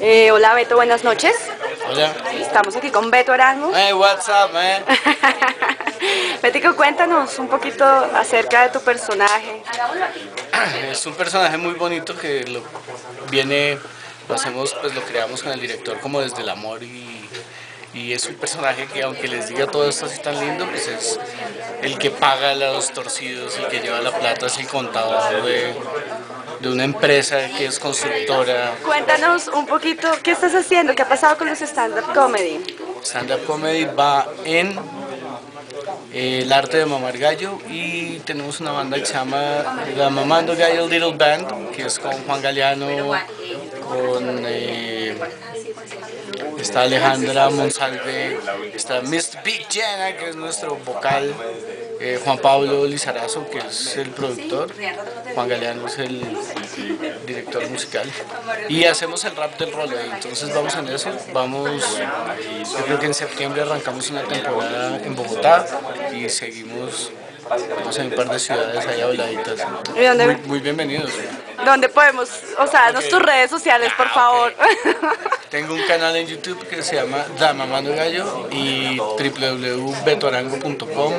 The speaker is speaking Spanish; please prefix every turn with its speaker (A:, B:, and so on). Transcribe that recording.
A: Eh, hola Beto, buenas noches.
B: Hola.
A: Estamos aquí con Beto Arango.
B: Hey, what's up, man?
A: Betico, cuéntanos un poquito acerca de tu personaje.
B: Es un personaje muy bonito que lo viene, lo hacemos, pues lo creamos con el director como desde el amor y, y es un personaje que aunque les diga todo esto así tan lindo, pues es el que paga a los torcidos, el que lleva la plata, es el contador de, de una empresa que es constructora.
A: Cuéntanos un poquito qué estás haciendo, qué ha pasado con los stand-up comedy.
B: Stand-up comedy va en eh, el arte de mamar gallo y tenemos una banda que se llama la Mamando Gallo Little Band, que es con Juan Galeano, con eh, está Alejandra Monsalve, está Mr. Big Jenna, que es nuestro vocal, eh, Juan Pablo Lizarazo, que es el productor, Juan Galeano es el director musical, y hacemos el rap del rolo, entonces vamos en eso, vamos, yo creo que en septiembre arrancamos una temporada en Bogotá y seguimos vamos a un par de ciudades ahí habladitas.
A: ¿Y dónde-
B: Muy, muy bienvenidos.
A: ¿Dónde podemos, o sea, danos
B: Ok.
A: tus redes sociales, por
B: Ah,
A: favor?
B: Tengo un canal en YouTube que se llama Da Mamando Gallo y www.betoarango.com